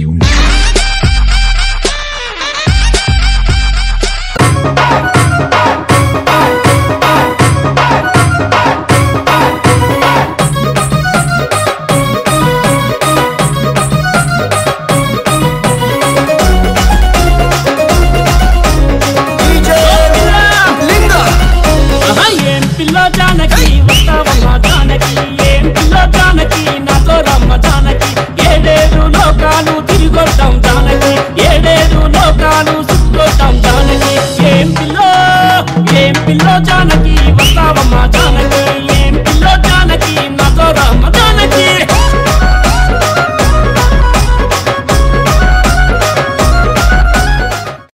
you now. పిల్లో జానకి వస్తావన్నా పంచుకొట్టాం జానకి. ఏడేడు లోకాలు చుట్టుకొట్టాం జానకి. ఏం పిల్లో ఏం పిల్లో జానకి? వస్తావమ్మా